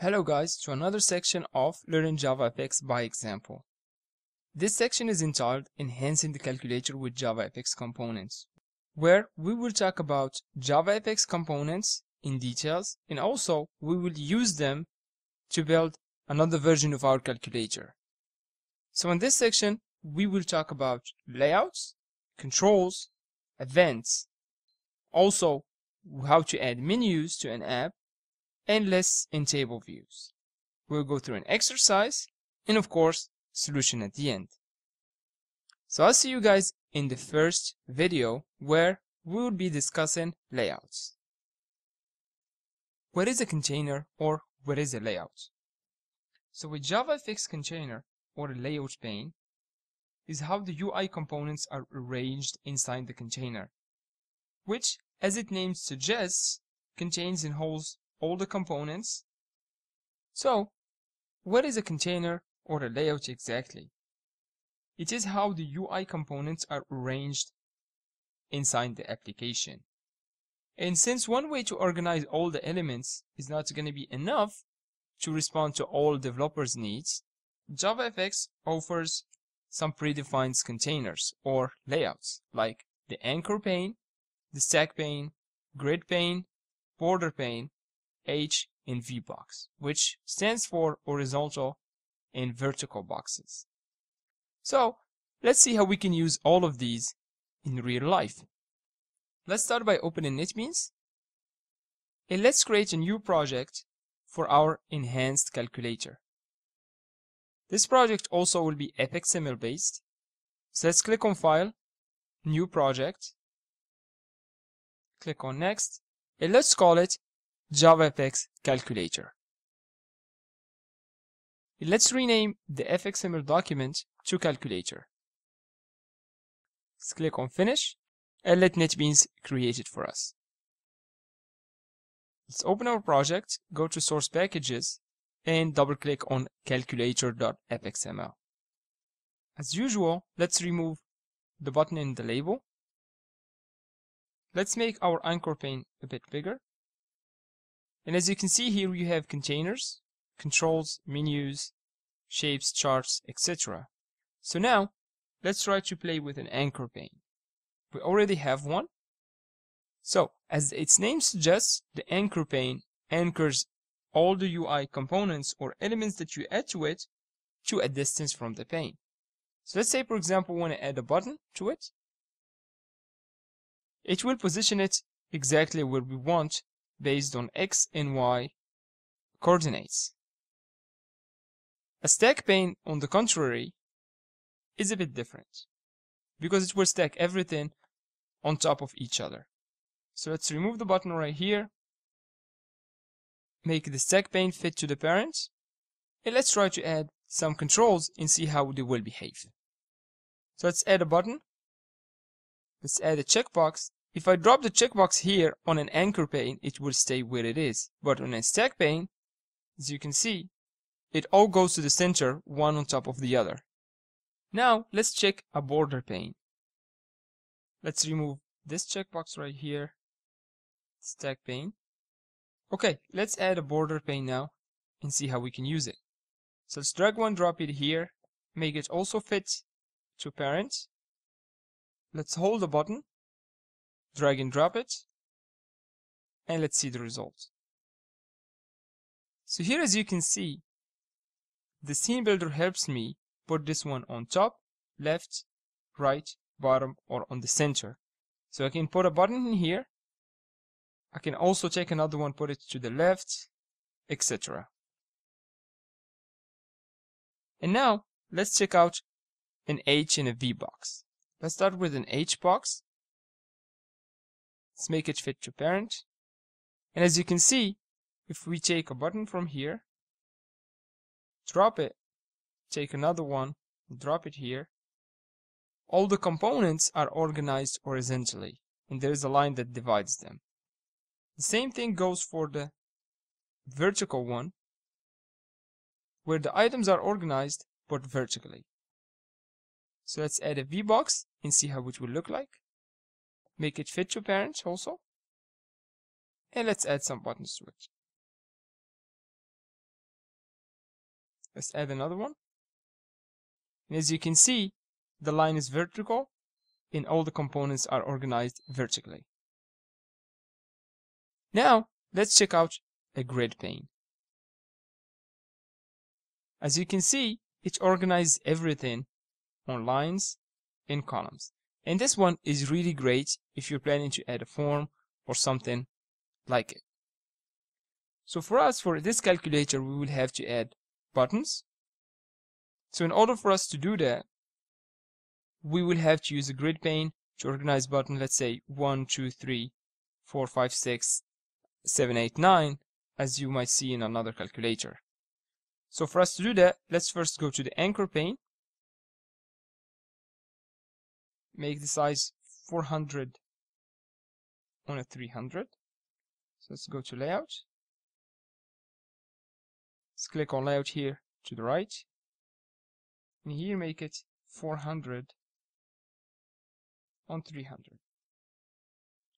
Hello guys to another section of Learning JavaFX by example. This section is entitled Enhancing the Calculator with JavaFX Components, where we will talk about JavaFX components in details and also we will use them to build another version of our calculator. So in this section we will talk about layouts, controls, events, also how to add menus to an app and lists in table views. We'll go through an exercise and of course solution at the end. So I'll see you guys in the first video where we will be discussing layouts. What is a container or what is a layout? So with JavaFX container or a layout pane is how the UI components are arranged inside the container, which as its name suggests contains and holds all the components. So, what is a container or a layout exactly? It is how the UI components are arranged inside the application. And since one way to organize all the elements is not going to be enough to respond to all developers' needs, JavaFX offers some predefined containers or layouts like the anchor pane, the stack pane, grid pane, border pane, H in VBox, which stands for horizontal and vertical boxes. So let's see how we can use all of these in real life. Let's start by opening NetBeans and let's create a new project for our enhanced calculator. This project also will be FXML based. So let's click on File, New Project, click on Next, and let's call it JavaFX calculator. Let's rename the fxml document to calculator. Let's click on finish and let NetBeans create it for us. Let's open our project, go to source packages and double click on calculator.fxml. As usual, let's remove the button in the label. Let's make our anchor pane a bit bigger and as you can see here, you have containers, controls, menus, shapes, charts, etc. So now, let's try to play with an anchor pane. We already have one. So, as its name suggests, the anchor pane anchors all the UI components or elements that you add to it to a distance from the pane. So let's say, for example, want to add a button to it. It will position it exactly where we want based on x and y coordinates. A stack pane, on the contrary, is a bit different because it will stack everything on top of each other. So let's remove the button right here, make the stack pane fit to the parent, and let's try to add some controls and see how they will behave. So let's add a button, let's add a checkbox, if I drop the checkbox here on an anchor pane, it will stay where it is. But on a stack pane, as you can see, it all goes to the center, one on top of the other. Now, let's check a border pane. Let's remove this checkbox right here, stack pane. Okay, let's add a border pane now and see how we can use it. So let's drag one, drop it here, make it also fit to parent. Let's hold the button drag and drop it and let's see the result. So here as you can see the scene builder helps me put this one on top, left, right, bottom or on the center. So I can put a button in here. I can also take another one, put it to the left, etc. And now let's check out an H and a V box. Let's start with an H box. Let's make it fit to parent. And as you can see, if we take a button from here, drop it, take another one, drop it here, all the components are organized horizontally, and there is a line that divides them. The same thing goes for the vertical one, where the items are organized but vertically. So let's add a V-box and see how it will look like make it fit your parents also and let's add some buttons to it Let's add another one. And as you can see, the line is vertical and all the components are organized vertically. Now, let's check out a grid pane. As you can see, it organizes everything on lines and columns. And this one is really great if you're planning to add a form or something like it. So for us, for this calculator, we will have to add buttons. So in order for us to do that, we will have to use a grid pane to organize button, let's say 1, 2, 3, 4, 5, 6, 7, 8, 9, as you might see in another calculator. So for us to do that, let's first go to the anchor pane. Make the size 400 on a 300. So let's go to layout. Let's click on layout here to the right. And here make it 400 on 300.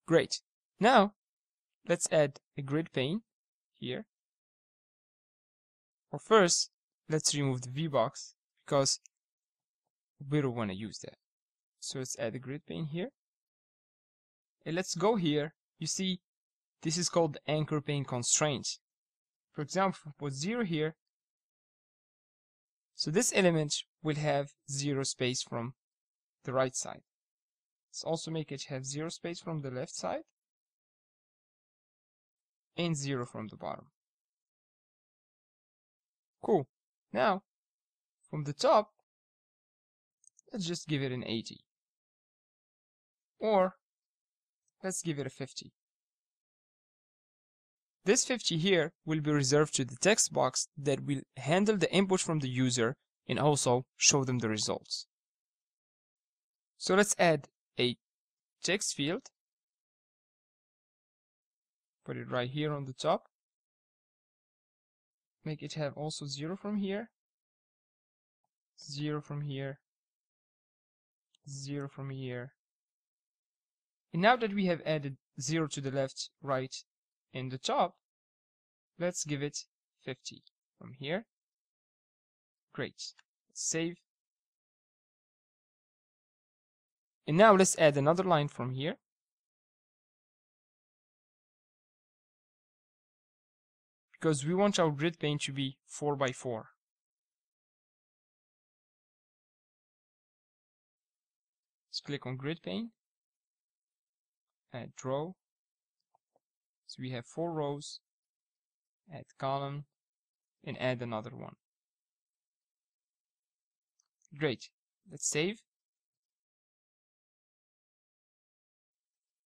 Great. Now, let's add a grid pane here. Or first, let's remove the V-box because we don't want to use that. So let's add a grid pane here. And let's go here. You see, this is called the anchor pane constraint. For example, put 0 here. So this element will have 0 space from the right side. Let's also make it have 0 space from the left side. And 0 from the bottom. Cool. Now, from the top, let's just give it an 80. Or, let's give it a 50. This 50 here will be reserved to the text box that will handle the input from the user and also show them the results. So let's add a text field. Put it right here on the top. Make it have also 0 from here, 0 from here, 0 from here. And now that we have added 0 to the left, right, and the top, let's give it 50 from here. Great. Save. And now let's add another line from here. Because we want our grid pane to be 4 by 4. Let's click on grid pane, add row, so we have four rows, add column, and add another one. Great. Let's save.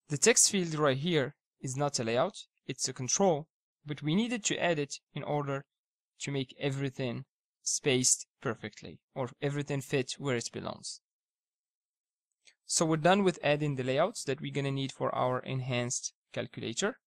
The text field right here is not a layout, it's a control, but we needed to add it in order to make everything spaced perfectly, or everything fit where it belongs. So we're done with adding the layouts that we're gonna need for our enhanced calculator.